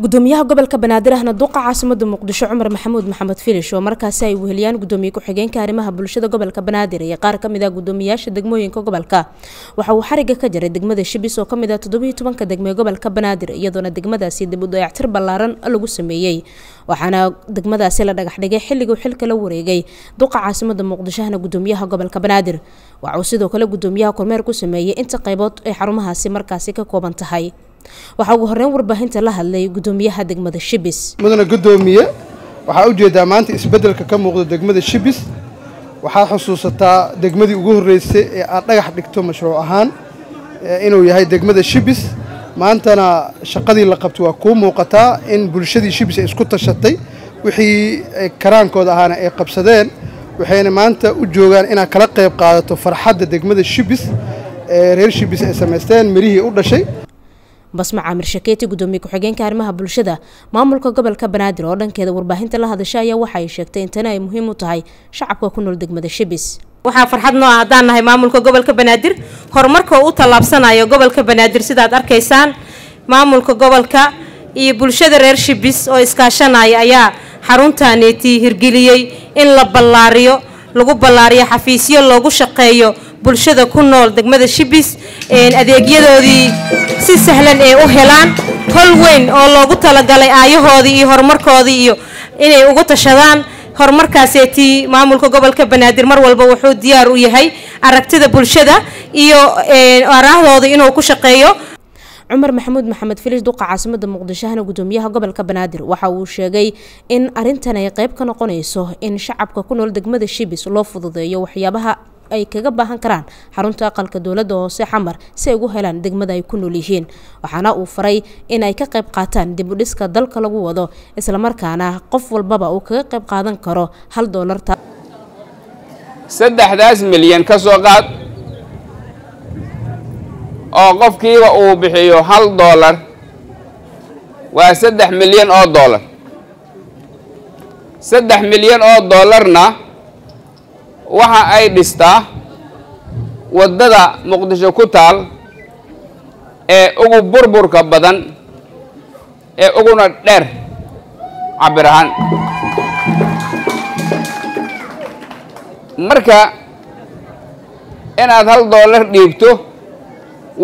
gudoomiyaha gobolka banaadir ahna duqa caasimada muqdisho cumar maxamuud maxamed filish oo markaasi ay weheliyaan gudoomiye ku-xigeenka arrimaha bulshada gobolka banaadir iyo qaar ka mid ah gudoomiyaasha degmooyinka gobolka. Waxa uu xariga ka jaray degmada shibis oo ka mid ah toddobiiyo tobanka degmee gobolka banaadir iyadoona degmadaasi dib u dayactir ballaaran lagu sameeyey. Waxaana degmadaasi la dhagax dhigay xilliguu xilka la wareegay duqa caasimada muqdisho ahna gudoomiyaha gobolka banaadir. Waxa uu sidoo kale gudoomiyaha kormeer ku sameeyey inta qaybood ay xarumahaasi markaasi ka kooban tahay waxaa ugu horeyn warbaahinta la hadlay gudoomiyaha degmada shibis. Mudana gudoomiye waxaa u jeedaa maanta isbeddelka ka muuqda degmada shibis. Waxaad xusuusataa degmadii ugu horreysay ee aad dhagax dhigto mashruuc ahaan inuu yahay degmada shibis. Maantana shaqadii la qabto waa kuu muuqataa in bulshadii shibis ay isku tashatay wixii karaankooda ahaana ay qabsadeen waxayna maanta u joogaan inaad kala qayb qaadato farxadda degmada shibis ee reer shibis ay samaysteen mirihii u dhashay basma caamir shakeeti gudoomiye ku-xigeenka arrimaha bulshada. Maamulka gobolka banaadir oo dhankeeda warbaahinta la hadashay ayaa waxa ay sheegtay in tani ay muhiim u tahay shacabka ku nool degmada shibis waxaa farxad noo ah haddaan nahay maamulka gobolka banaadir. Horumarka u tallaabsanayo gobolka banaadir sidaad arkaysaan maamulka gobolka iyo bulshada reer shibis oo iskaashanaya ayaa xaruntaneetii hirgeliyey in la ballaariyo lagu ballaariyo xafiisyo loogu shaqeeyo bulshada ku nool degmada shibis adeegyadoodii si sahlan ee u helaan. Hol weyn oo loogu talagalay aayahoodii iyo horumarkoodii iyo inay ugu tashadaan horumarkaaseetii maamulka gobolka banaadir. Mar walba wuxuu diyaar u yahay aragtida bulshada iyo araahdooda inuu ku shaqeeyo. Cumar maxamuud maxamed filish duqa caasimada muqdishohana gudoomiyaha gobolka banaadir waxa uu sheegay in arintan ay qayb ka noqonayso in shacabka ku nool degmada shibis loo fududeeyo waxyaabaha ay kaga baahan karaan xarunta aqalka dowladda hoose xamar si ay ugu helaan degmada ay ku nool yihiin. Waxaana uu faray in ay ka qayb qaataan dib u dhiska dalka lagu wado islamarkaana qof walbaba uu kaga qayb qaadan karo hal doolarta saddexdaas milyan ka soo qaad oo qofkiiba uu bixiyo hal doolar waa saddex milyan oo doolar saddex milyan oo doolarna waxa ay dhistaa waddada muqdisho ku taal ee ugu burburka badan ee uguna dheer cabir ahaan. Marka inaad hal doolar dhiibto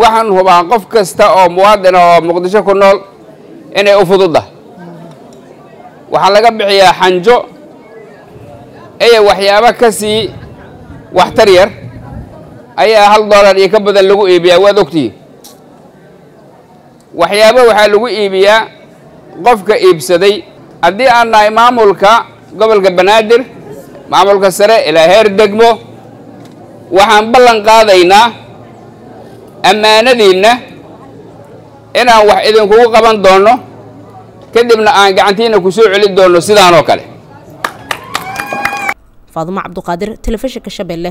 waxaan hubaa qof kasta oo muwaadina oo muqdisho ku nool inay u fududda waxaa laga bixiyaa xanjo iyo waxyaabo ka sii waxtar yar. Ayaa hal doolar iyo ka badan lagu iibiyaa waad ogtihiin. Waxyaabo waxaa lagu iibiyaa qofka iibsaday. Haddii aan nahay maamulka gobolka banaadir maamulka sare ilaa heer degmo waxaan ballan qaadaynaa ammaanadiinna inaan wax idinkugu qaban doonno. Kadibna aan gacantiina ku soo celin doonno sidaan oo kale faadumo cabduqaadir telefishinka shabeelle